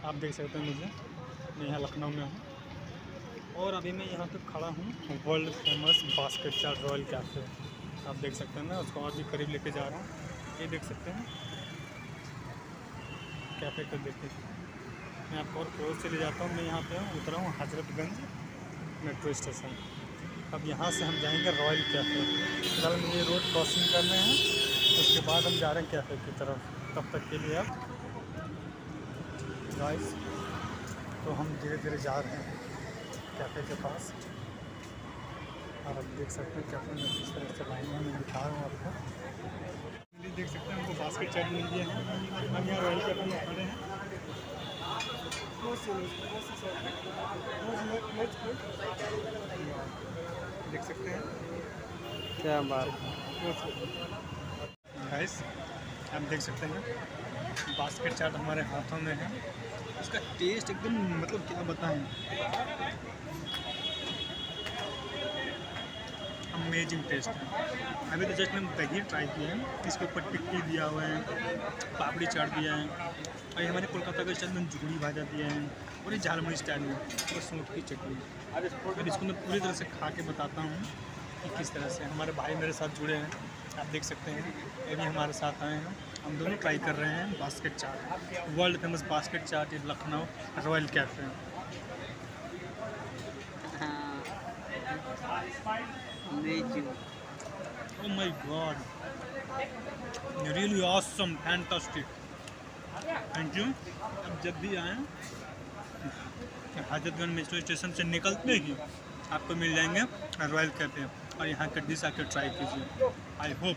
आप देख सकते हैं मुझे। मैं यहाँ लखनऊ में हूँ। और अभी मैं यहाँ पे खड़ा हूँ। World famous basket chaat Royal Cafe आप देख सकते हैं ना उसको और भी करीब लेके जा रहा हूँ। ये देख सकते हैं। कैफ़े को देखिए मैं आपको और क्लोज से ले जाता हूँ। मैं यहाँ पे हूँ उतरा हूँ हजरतगंज मेट्रो स्टेशन। अब यहाँ से हम जाएँगे रॉयल कैफ़े फ़िलहाल मुझे रोड क्रॉसिंग करने हैं। उसके बाद हम जा रहे हैं कैफ़े की तरफ़। तब तक के लिए अब गाइस तो हम धीरे धीरे जा रहे हैं कैफ़े के पास। और आप देख सकते हैं कैफ़े में किस तरह से लाइन है मैं दिखा रहा हूँ आपको। देख सकते हैं हमको बास्केट चाट मिल गया है। हम यहाँ रॉयल कैफ़े में खड़े हैं। देख सकते हैं। क्या बात। गाइस आप देख सकते हैं। बास्केट चाट हमारे हाथों में है। उसका टेस्ट एकदम मतलब क्या बताएँ अमेजिंग टेस्ट है। अभी तो जस्ट मैंने दही ट्राई किया है। इसके ऊपर टिक्की दिया हुआ है, पापड़ी चाट दिया है। और ये हमारे कोलकाता के स्टाइल में जुगड़ी भाजा दिया है। और ये झालमुड़ी स्टाइल में और सूट की चटनी। फिर इसको मैं पूरी तरह से खा के बताता हूँ कि किस तरह से हमारे भाई मेरे साथ जुड़े हैं। आप देख सकते हैं ये भी हमारे साथ आए हैं। हम दोनों ट्राई कर रहे हैं basket chaat world famous basket chaat in Lucknow Royal Cafe Oh my god. Really awesome, fantastic. Thank you अब जब भी आएँ हजरतगंज मेट्रो स्टेशन से निकलते ही आपको मिल जाएँगे रॉयल कैफ़े और यहाँ का डिश आकर ट्राई कीजिए। I hope